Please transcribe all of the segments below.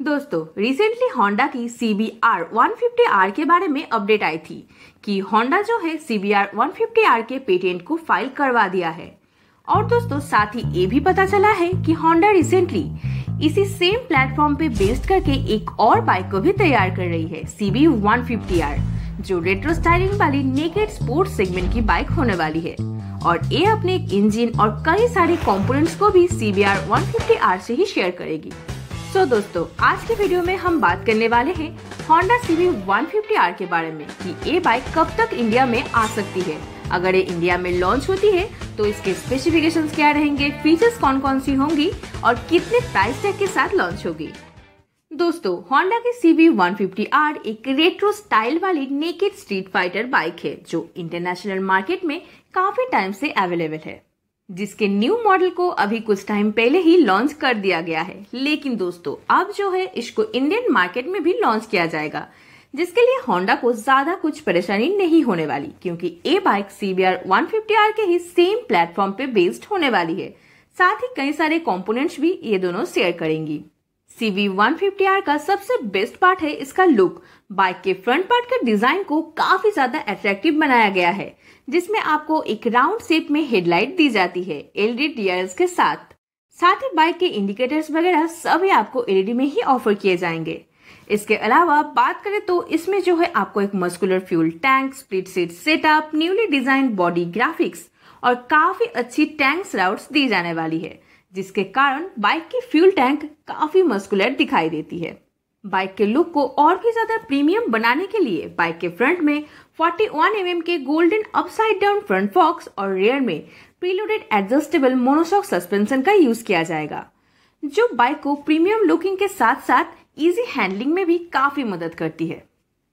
दोस्तों recently Honda की C B R one fifty R के बारे में अपडेट आई थी कि होंडा जो है C B R one fifty R के पेटेंट को फ़ाइल करवा दिया है। और दोस्तों, साथ ही ये भी पता चला है कि होंडा रिसेंटली इसी सेम प्लेटफॉर्म पे बेस्ड करके एक और बाइक को भी तैयार कर रही है C B one fifty R जो रेट्रो स्टाइलिंग वाली नेकेड स्पोर्ट सेगमेंट की बाइक होने वाली है। और ये अपने इंजन और कई सारे कंपोनेंट्स को भी C B R one fifty R से ही शेयर करेगी। तो so, दोस्तों आज के वीडियो में हम बात करने वाले हैं Honda CB 150R के बारे में कि ये बाइक कब तक इंडिया में आ सकती है। अगर ये इंडिया में लॉन्च होती है तो इसके स्पेसिफिकेशंस क्या रहेंगे फीचर्स कौन कौन सी होंगी और कितने प्राइस टैग के साथ लॉन्च होगी। दोस्तों होंडा की CB 150R एक रेट्रो स्टाइल वाली नेकेड स्ट्रीट फाइटर बाइक है जो इंटरनेशनल मार्केट में काफ़ी टाइम से अवेलेबल है। जिसके न्यू मॉडल को अभी कुछ टाइम पहले ही लॉन्च कर दिया गया है। लेकिन दोस्तों, अब जो है, इसको इंडियन मार्केट में भी लॉन्च किया जाएगा, जिसके लिए होंडा को ज़्यादा कुछ परेशानी नहीं होने वाली, क्योंकि ये बाइक सीबीआर 150R के ही सेम प्लेटफॉर्म पे बेस्ड होने वाली है। साथ ही कई सारे कंपोनेंट्स भी ये दोनों शेयर करेंगी। सीवी 150R का सबसे बेस्ट पार्ट है इसका लुक बाइक के फ्रंट पार्ट के डिज़ाइन को काफ़ी ज़्यादा अट्रैक्टिव बनाया गया है, जिसमें आपको एक राउंड शेप में हेडलाइट दी जाती है एलईडी डीआरएस के साथ. साथ ही बाइक के इंडिकेटर्स वगैरह सभी आपको एलईडी में ही ऑफ़र किए जाएँगे. इसके अलावा बात करें तो इसमें जो है आपको एक muscular fuel tank split seat setup newly design body graphics और काफ़ी अच्छी टैंक राउट्स दी जाने वाली है. जिसके कारण बाइक की फ्यूल टैंक काफ़ी मस्कुलर दिखाई देती है। बाइक के लुक को और भी ज़्यादा प्रीमियम बनाने के लिए बाइक के फ्रंट में 41 वन mm के golden upside down front forks और रेयर में प्रीलोडेड एडजस्टेबल मोनोसॉक सस्पेंशन का यूज़ किया जाएगा, जो बाइक को प्रीमियम लुकिंग के साथ साथ इजी हैंडलिंग में भी काफ़ी मदद करती है।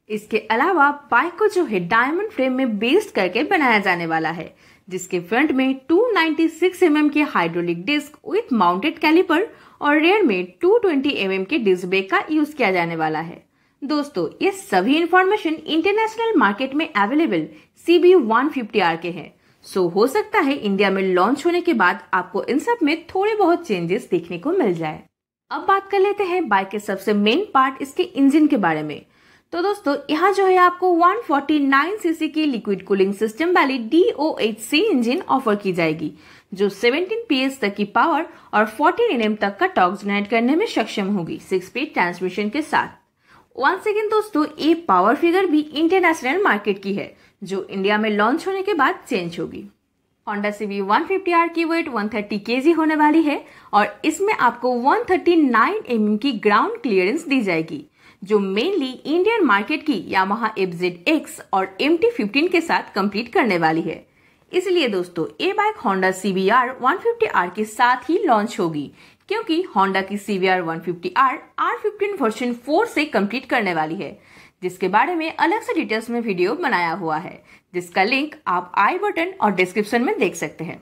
इसके अलावा बाइक को जो है डायमंड फ्रेम में बेस्ड करके बनाया जाने वाला है जिसके फ्रंट में 296 mm के hydraulic disc with mounted caliper और रेयर में 220 mm के डिस्क ब्रेक का यूज़ किया जाने वाला है। दोस्तों, ये सभी इंफॉर्मेशन इंटरनेशनल मार्केट में available C B one fifty R के हैं। सो हो सकता है इंडिया में लॉन्च होने के बाद आपको इन सब में थोड़े बहुत चेंजेस देखने को मिल जाए। अब बात कर लेते हैं बाइक के सबसे मेन पार्ट इसके इंजन के बारे में। तो दोस्तों, यहाँ जो है आपको 149 सीसी की लिक्विड कूलिंग सिस्टम वाली DOHC इंजन ऑफ़र की जाएगी, जो 17 पीएस तक की पावर और 14 एनएम तक का टॉक जनरेट करने में सक्षम होगी सिक्स स्पीड ट्रांसमिशन के साथ। वन सेकेंड दोस्तों, ये पावर फिगर भी इंटरनेशनल मार्केट की है, जो इंडिया में लॉन्च होने के बाद चेंज होगी। Honda CB 150R की वेट 130 kg होने वाली है और इसमें आपको 139 mm की ग्राउंड क्लियरेंस दी जाएगी। जो मेनली इंडियन मार्केट की यामाहा एफजेड एक्स और एम टी फिफ्टीन के साथ कंप्लीट करने वाली है। इसलिए दोस्तों ये bike Honda C B R one के साथ ही लॉन्च होगी, क्योंकि होंडा की C V R one fifty R R fifteen version four से कंप्लीट करने वाली है, जिसके बारे में अलग से डिटेल्स में वीडियो बनाया हुआ है, जिसका लिंक आप आई बटन और डिस्क्रिप्शन में देख सकते हैं।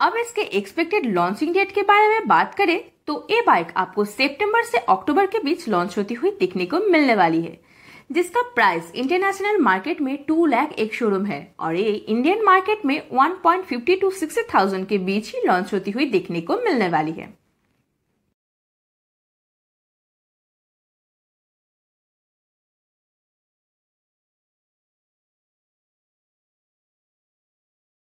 अब इसके एक्सपेक्टेड लॉन्चिंग डेट के बारे में बात करें तो ये बाइक आपको सेप्टेम्बर से अक्टूबर के बीच लॉन्च होती हुई दिखने को मिलने वाली है, जिसका प्राइस इंटरनेशनल मार्केट में टू लैख एक शोरूम है और ये इंडियन मार्केट में one point fifty two six thousand के बीच ही लॉन्च होती हुई देखने को मिलने वाली है।